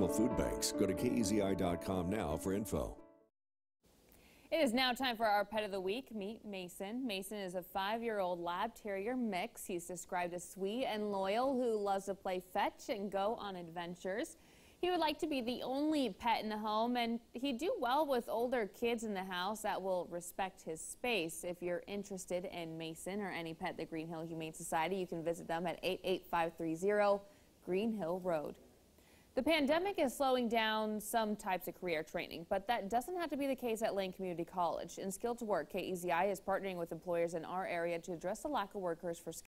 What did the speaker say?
local food banks. Go to KEZI.com now for info. It is now time for our pet of the week. Meet Mason. Mason is a five-year-old lab terrier mix. He's described as sweet and loyal who loves to play fetch and go on adventures. He would like to be the only pet in the home, and he'd do well with older kids in the house that will respect his space. If you're interested in Mason or any pet at the Greenhill Humane Society, you can visit them at 88530 Green Hill Road. The pandemic is slowing down some types of career training, but that doesn't have to be the case at Lane Community College. In Skill to Work, KEZI is partnering with employers in our area to address the lack of workers for